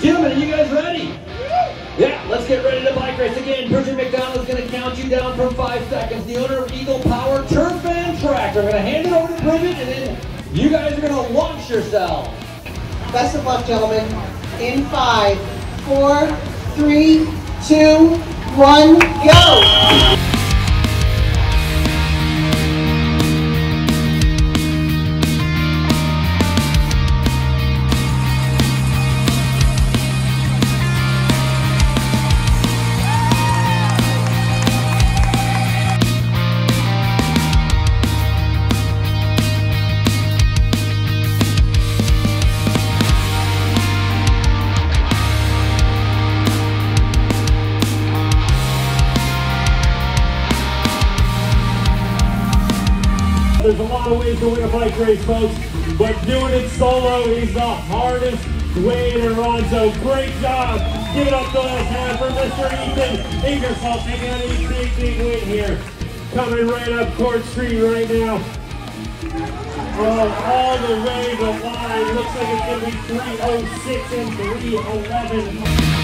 Gentlemen, are you guys ready? Yeah, let's get ready to bike race again. Bridget McDonald is going to count you down from five seconds. The owner of Eagle Power Turf and Track. We're going to hand it over to Bridget, and then you guys are going to launch yourselves. Best of luck, gentlemen. In five, four, three, two, one, go! There's a lot of ways to win a bike race, folks, but doing it solo is the hardest way to run. So great job. Give it up to us hand for Mr. Ethan Ingersoll taking on a big, big win here. Coming right up Court Street right now. Oh, all the way to line. Looks like it's going to be 306 and 311.